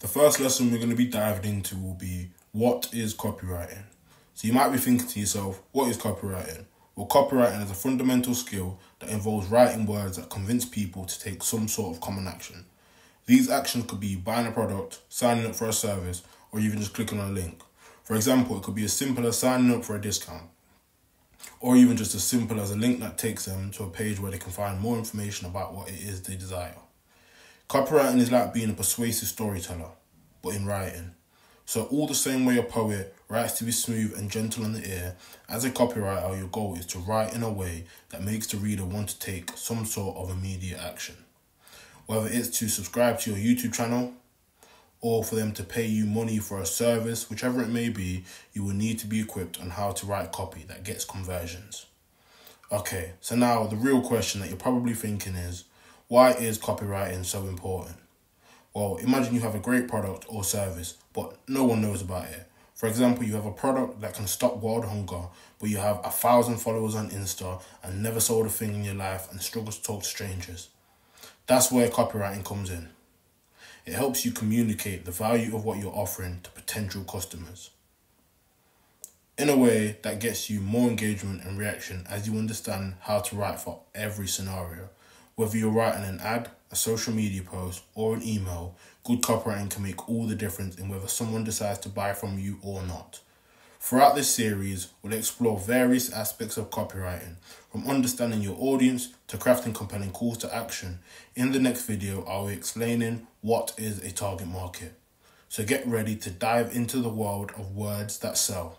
The first lesson we're going to be diving into will be what is copywriting? So you might be thinking to yourself, what is copywriting? Well, copywriting is a fundamental skill that involves writing words that convince people to take some sort of common action. These actions could be buying a product, signing up for a service, or even just clicking on a link. For example, it could be as simple as signing up for a discount, or even just as simple as a link that takes them to a page where they can find more information about what it is they desire. Copywriting is like being a persuasive storyteller, but in writing. So, all the same way a poet writes to be smooth and gentle on the ear, as a copywriter, your goal is to write in a way that makes the reader want to take some sort of immediate action. Whether it's to subscribe to your YouTube channel or for them to pay you money for a service, whichever it may be, you will need to be equipped on how to write copy that gets conversions. Okay, so now the real question that you're probably thinking is why is copywriting so important? Well, imagine you have a great product or service, but no one knows about it. For example, you have a product that can stop world hunger, but you have a thousand followers on Insta and never sold a thing in your life and struggle to talk to strangers. That's where copywriting comes in. It helps you communicate the value of what you're offering to potential customers in a way that gets you more engagement and reaction as you understand how to write for every scenario whether you're writing an ad, a social media post, or an email, good copywriting can make all the difference in whether someone decides to buy from you or not. Throughout this series, we'll explore various aspects of copywriting, from understanding your audience to crafting compelling calls to action. In the next video, I'll be explaining what is a target market. So get ready to dive into the world of words that sell.